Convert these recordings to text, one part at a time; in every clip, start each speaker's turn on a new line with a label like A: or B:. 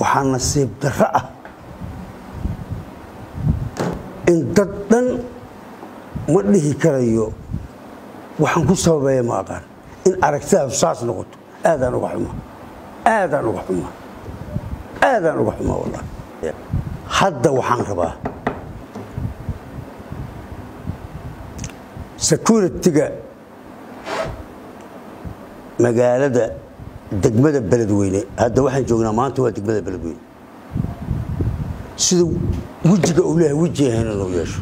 A: waxaa nasiib darro ah in dad dhan ma dhihi karayo waxaan ku sababeeya ma aqaan in aragtidaadu saas noqoto. Aadaan uga xuma. Aadaan uga xuma. Aadaan uga xuma wallah hadda waxaan rabaa security-ga magaalada degmada beledweyne. Hadda waxaan joognaa maanta waa degmada beledweyne. Sida wejiga uu leeyahay weji ahayna noo yeesho.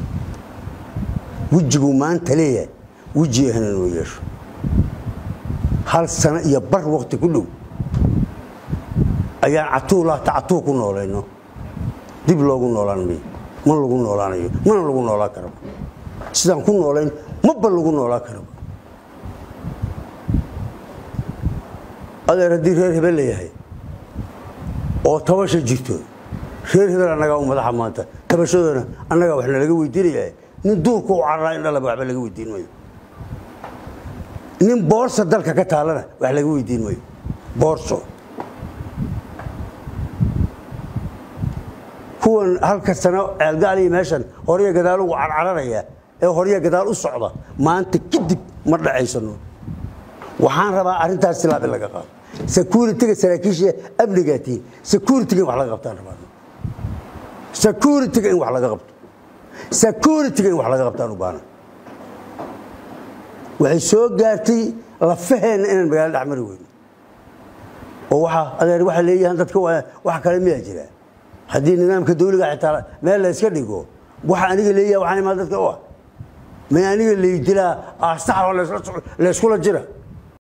A: Wejiguu maanta leeyahay weji ahayna noo yeesho. Hal sano iyo bar waqti ku dhow ayaan catuulaata catuu ku noolayno. Dib loogu noolaan mayo ma lagu noolaanayo mana lagu noolaan karaba sidaan ku noolayn maba lagu noolaan karaba adeer haddii reer hebel layahay oo tabasha jirto reer hebel annagaa u madaxa maanta tabashadoona annagaa wax nalaga weydiinaya nin duurka u cararaa in dhalaba waxba laga weydiin mayo nin boorsa dalka ka taalana wax laga weydiin mayo boorso kuwan halka sano ceelgaaliya meeshan horya gadaal ugu carcararaya ee horya gadaal u socda maanta kadib ma dhacaysano waxaan rabaa arrintaas silaab laga qaado. Security-ga saraakiisha amnigaatiin security-ga in wax laga qabtaan rabaa. Security-ga in wax laga qabto. Security-ga in wax laga qabtaan u waxay soo gaartay lafaheenna inaan magaalo dhexmari weyno. Oo waxaa adeer waxay leeyahaan dadka wax kale miyaa jira. Haddii nidaamka dawliga xitaa meel la iska dhigo waxa aniga leeyaha waxaan imaa dadka u ah. May aniga laydilaa aastaxoo layskula jira